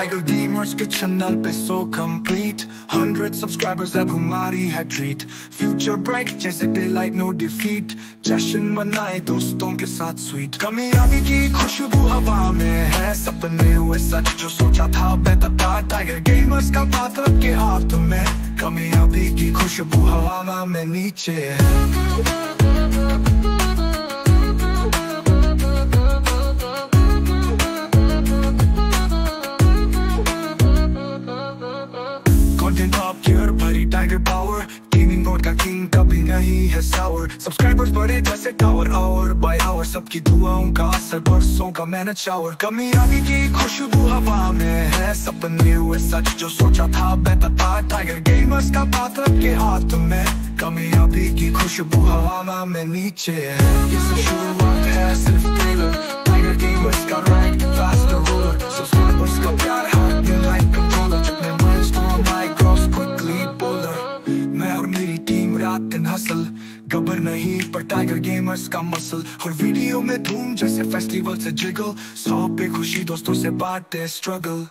Tiger gamers के channel पे so complete hundred subscribers अब हमारी है ट्रीट फ्यूचर ब्राइट जैसे डे लाइट नो जश्न मनाए दोस्तों के साथ स्वीट कामयाबी की खुशबू हवा में है सपने हुए सच जो सोचा था बेहतर था टाइगर गेमर्स का बात के हाथ में कामयाबी की खुशबू हवा में नीचे है कंटेंट टॉप गियर भरी टाइगर पावर गेमिंग मोड का किंग कभी नहीं है सावर सब्सक्राइबर्स बढ़े जैसे टावर आवर बाय आवर सबकी दुआओं का असर, बरसों का मेहनत शावर कमी आगे की खुशबू हवा में है सपने हुए सच जो सोचा था बेहतर था टाइगर गेमर्स का पात्र के हाथ में. कामयाबी की खुशबू हवा में नीचे है. ये सब शुरुआत मेहनत एंड हसल गबर नहीं, पर टाइगर गेमर्स का मसल हर वीडियो में धूम जैसे फेस्टिवल से जिगल सौ पे खुशी दोस्तों से बात स्ट्रगल